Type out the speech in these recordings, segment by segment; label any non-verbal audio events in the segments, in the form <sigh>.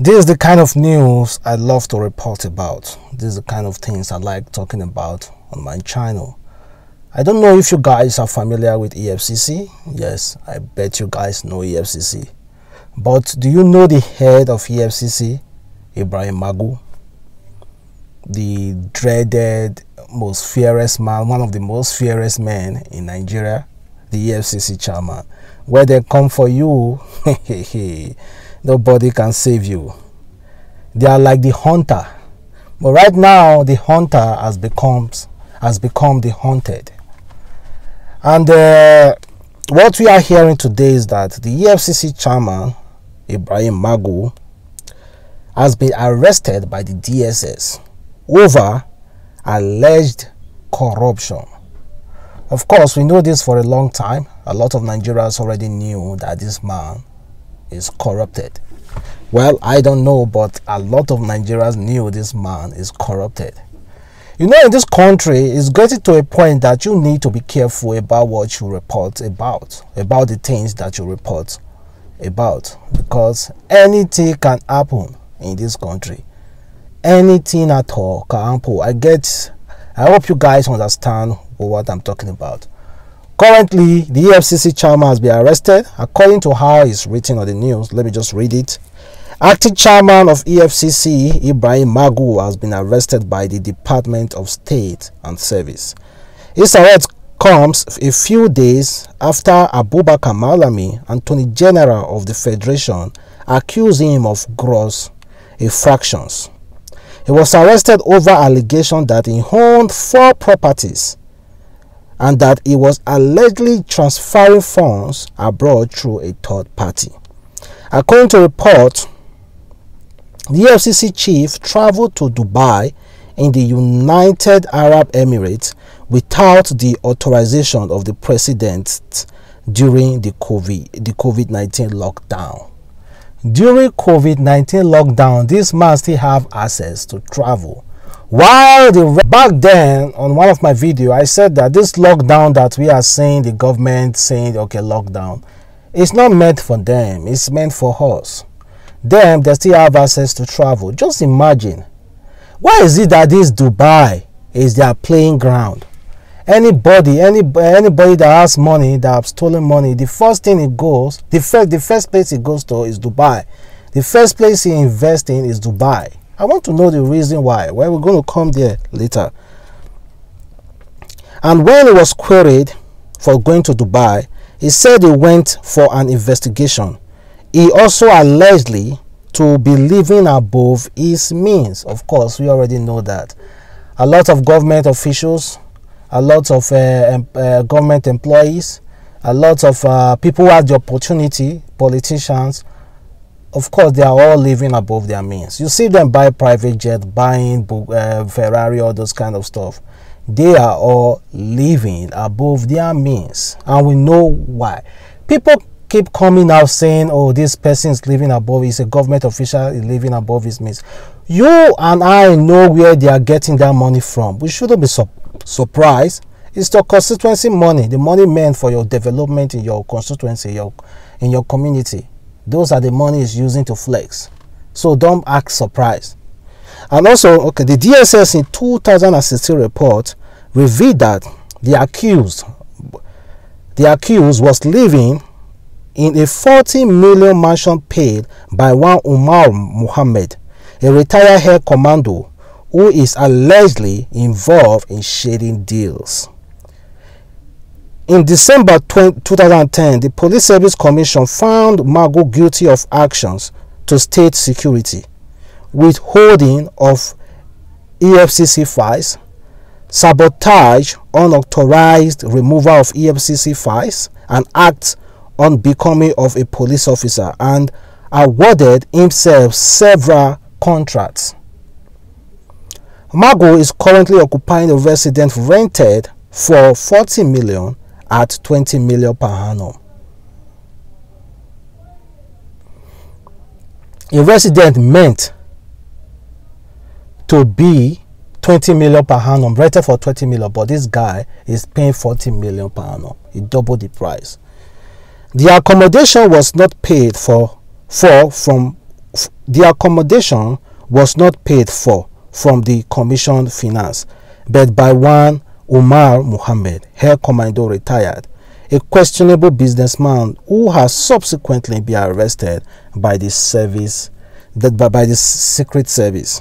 This is the kind of news I love to report about. This is the kind of things I like talking about on my channel. I don't know if you guys are familiar with EFCC. Yes, I bet you guys know EFCC. But do you know the head of EFCC, Ibrahim Magu? The dreaded, most fearless man, one of the most fearless men in Nigeria, the EFCC chairman. Where they come for you, <laughs> nobody can save you. They are like the hunter. But right now, the hunter has become, has become the hunted. And uh, what we are hearing today is that the EFCC chairman, Ibrahim Magu, has been arrested by the DSS over alleged corruption. Of course, we know this for a long time. A lot of Nigerians already knew that this man is corrupted. Well, I don't know, but a lot of Nigerians knew this man is corrupted. You know, in this country, it's getting to a point that you need to be careful about what you report about, about the things that you report about, because anything can happen in this country. Anything at all can happen. I get, I hope you guys understand what I'm talking about. Currently, the EFCC chairman has been arrested. According to how it's written on the news, let me just read it. Acting chairman of EFCC, Ibrahim Magu, has been arrested by the Department of State and Service. His arrest comes a few days after Abubakar Malami, Attorney General of the Federation, accused him of gross infractions. He was arrested over allegation that he owned four properties and that he was allegedly transferring funds abroad through a third party. According to reports, the EFCC chief traveled to Dubai in the United Arab Emirates without the authorization of the president during the COVID the COVID-19 lockdown. During COVID-19 lockdown, this man still have access to travel. While the back then on one of my video, I said that this lockdown that we are seeing the government saying okay lockdown, it's not meant for them. It's meant for us. Them they still have access to travel. Just imagine. Why is it that this dubai is their playing ground? Anybody any anybody that has money that have stolen money the first thing it goes the first the first place it goes to is dubai. The first place he invests in is dubai i want to know the reason why well we're going to come there later and when he was queried for going to dubai he said he went for an investigation he also allegedly to be living above his means. Of course, we already know that. A lot of government officials, a lot of uh, uh, government employees, a lot of uh, people who have the opportunity, politicians, of course, they are all living above their means. You see them buy private jet, buying uh, Ferrari, all those kind of stuff. They are all living above their means, and we know why. People keep coming out saying, oh, this person is living above, he's a government official, living above his means. You and I know where they are getting that money from. We shouldn't be su surprised. It's the constituency money, the money meant for your development in your constituency, your, in your community. Those are the money is using to flex. So don't act surprised. And also, okay, the DSS in 2016 report revealed that the accused, the accused was living in a 40 million mansion paid by one Umar Muhammad, a retired air commando who is allegedly involved in shading deals. In December 20, 2010, the Police Service Commission found Magu guilty of actions to state security, withholding of EFCC files, sabotage, unauthorized removal of EFCC files, and acts on becoming of a police officer and awarded himself several contracts. Magu is currently occupying a residence rented for 40 million at 20 million per annum. A resident meant to be 20 million per annum, rented for 20 million, but this guy is paying 40 million per annum. He doubled the price. The accommodation was not paid for, for from the accommodation was not paid for from the commission finance, but by one Umar Muhammad, Air Commando retired, a questionable businessman who has subsequently been arrested by the service that by the secret service.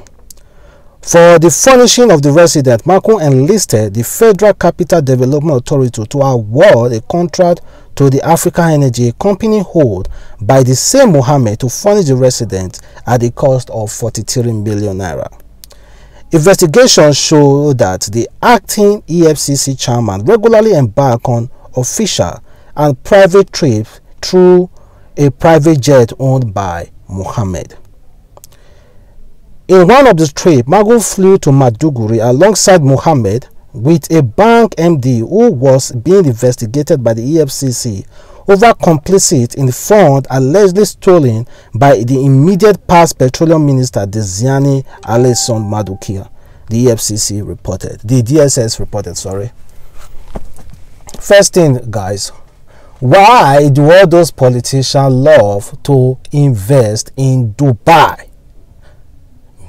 For the furnishing of the resident, Magu enlisted the Federal Capital Development Authority to award a contract to the Africa Energy, company hold by the same Mohammed to furnish the resident at the cost of 43 million naira. Investigations show that the acting EFCC chairman regularly embarked on official and private trips through a private jet owned by Mohammed. In one of the trips, Magu flew to Maiduguri alongside Mohammed with a bank MD who was being investigated by the EFCC over complicit in the fund allegedly stolen by the immediate past petroleum minister Diezani Alison Madueke. The EFCC reported, the DSS reported, sorry. First thing, guys, why do all those politicians love to invest in Dubai?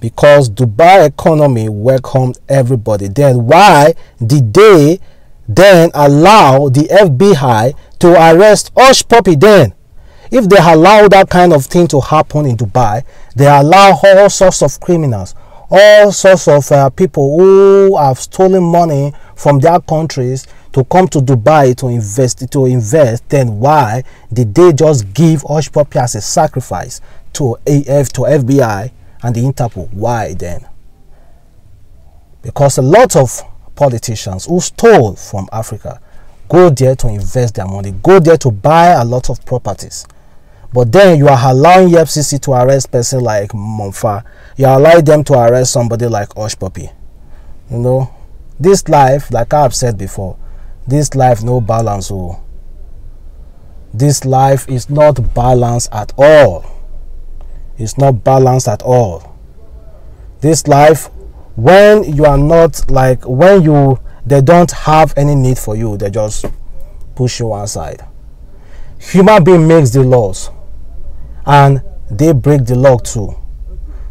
Because Dubai economy welcomed everybody. Then why did they then allow the FBI to arrest Hushpuppi then? If they allow that kind of thing to happen in Dubai, they allow all sorts of criminals, all sorts of uh, people who have stolen money from their countries to come to Dubai to invest to invest, then why did they just give Hushpuppi as a sacrifice to AF to FBI and the Interpol? Why then? Because a lot of politicians who stole from Africa go there to invest their money, go there to buy a lot of properties. But then you are allowing EFCC to arrest person like Mompha. You are allowing them to arrest somebody like Hushpuppi. You know, this life, like I have said before, this life no balance oh this life is not balanced at all it's not balanced at all this life when you are not like when you they don't have any need for you they just push you one side human being makes the laws and they break the law too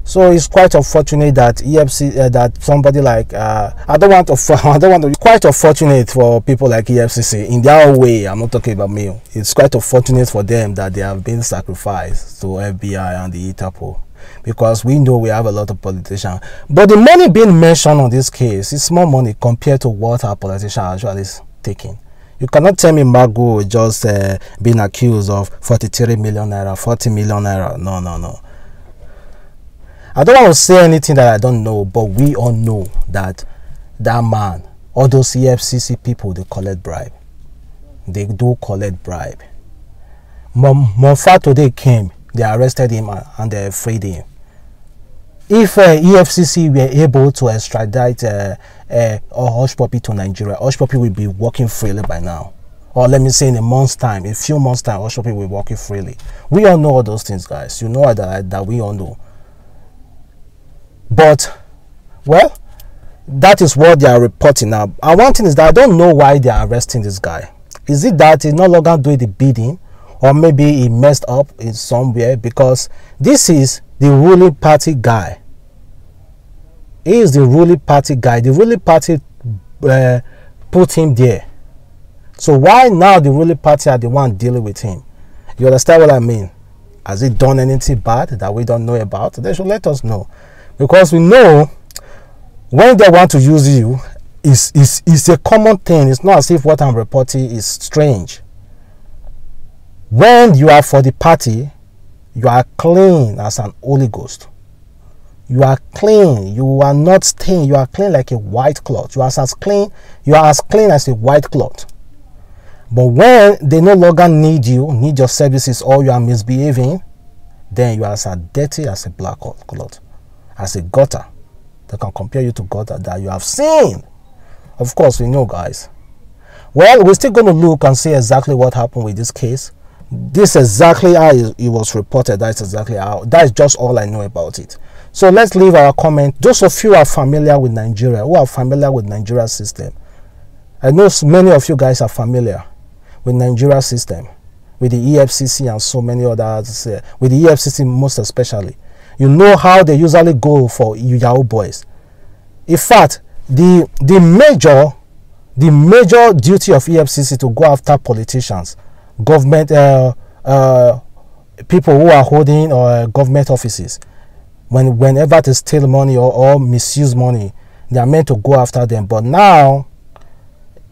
so it's quite unfortunate that EFC uh, that somebody like uh, I don't want to <laughs> I don't want to. Quite unfortunate for people like EFCC in their way. I'm not talking about me. It's quite unfortunate for them that they have been sacrificed to FBI and the Interpol because we know we have a lot of politicians. But the money being mentioned on this case is small money compared to what our politicians actually taking. You cannot tell me Magu just uh, being accused of 43 million naira, 40 million naira. No, no, no. I don't want to say anything that I don't know, but we all know that that man, all those EFCC people, they collect bribe. They do collect bribe. Mompha today came, they arrested him and they freed him. If uh, EFCC were able to extradite uh, uh, Hushpuppi to Nigeria, Hushpuppi will be working freely by now. Or let me say in a month's time, a few months' time, Hushpuppi will be working freely. We all know all those things, guys. You know that, that we all know. But, well, that is what they are reporting now. And one thing is that I don't know why they are arresting this guy. Is it that he's no longer doing the bidding, or maybe he messed up in somewhere? Because this is the ruling party guy. He is the ruling party guy. The ruling party uh, put him there. So why now the ruling party are the one dealing with him? You understand what I mean? Has he done anything bad that we don't know about? They should let us know because we know when they want to use you is is is a common thing it's not as if what i'm reporting is strange when you are for the party you are clean as an holy ghost you are clean you are not stained you are clean like a white cloth you are as clean you are as clean as a white cloth but when they no longer need you need your services or you are misbehaving then you are as dirty as a black cloth as a gutter. They can compare you to gutter that you have seen. Of course, we know, guys. Well, we're still going to look and see exactly what happened with this case. This exactly how it was reported. That's exactly how. That is just all I know about it. So let's leave our comment. Those of you are familiar with Nigeria, who are familiar with Nigeria system, I know many of you guys are familiar with Nigeria system, with the EFCC and so many others, uh, with the EFCC most especially you know how they usually go for Yahoo boys. In fact, the the major the major duty of EFCC to go after politicians, government uh, uh, people who are holding uh, government offices, when whenever they steal money or, or misuse money, they are meant to go after them. But now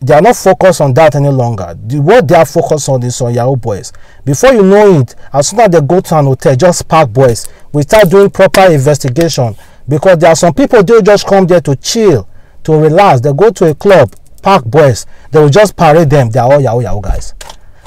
they are not focused on that any longer. The, what they are focused on is on Yahoo boys. Before you know it, as soon as they go to an hotel, just park boys. We start doing proper investigation because there are some people they just come there to chill, to relax. They go to a club, park boys. They will just parade them. They are all Yahoo Yahoo guys.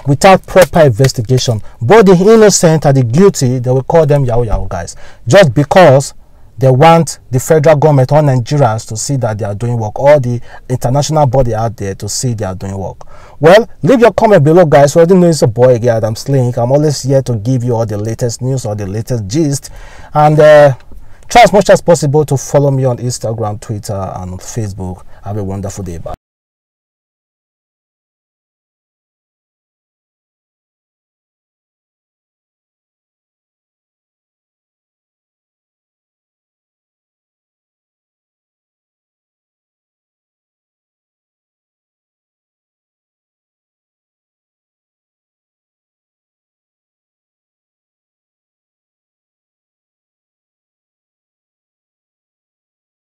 Without proper investigation, both the innocent and the guilty, they will call them Yahoo Yahoo guys. Just because they want the federal government or Nigerians to see that they are doing work, or the international body out there to see they are doing work. Well, leave your comment below, guys. So I didn't know it's a boy again. I'm Slink. I'm always here to give you all the latest news or the latest gist, and uh, try as much as possible to follow me on Instagram, Twitter, and Facebook. Have a wonderful day. Bye.